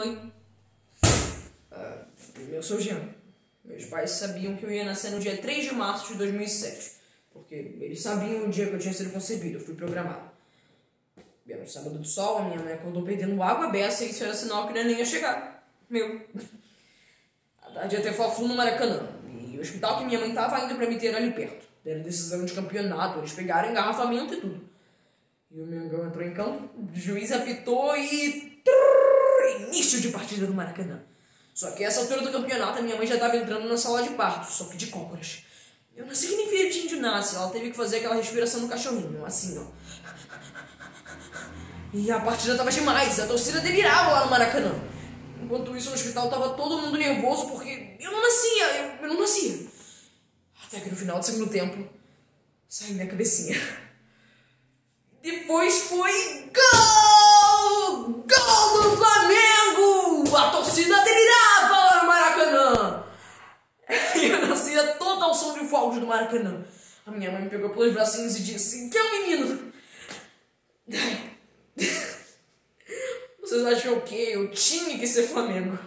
Oi. Uh, eu sou Jean. Meus pais sabiam que eu ia nascer no dia 3 de março de 2007. Porque eles sabiam o dia que eu tinha sido concebido. Eu fui programado. Era no sábado do sol, a minha mãe acordou perdendo água beça e isso era sinal que o neném ia chegar. Meu. A tarde ter fla no Maracanã. E o hospital que minha mãe tava indo pra me ter ali perto. Deram decisão de campeonato, eles pegaram engarrafamento e tudo. E o Mengão entrou em campo, o juiz apitou e. Do Maracanã. Só que essa altura do campeonato a minha mãe já estava entrando na sala de parto, só que de cócoras. Eu nasci que nem filho de índio nasce, ela teve que fazer aquela respiração no cachorrinho, assim, ó. E a partida tava demais, a torcida delirava lá no Maracanã. Enquanto isso, no hospital tava todo mundo nervoso porque eu não nascia, eu, eu não nascia. Até que no final do segundo tempo, saiu minha cabecinha. Depois foi gol! Gol do Flamengo! A torcida delirava lá no Maracanã. E eu nascia todo ao som de fogos do Maracanã. A minha mãe me pegou pelos bracinhos e disse: Que é um menino? Vocês acham que eu tinha que ser Flamengo?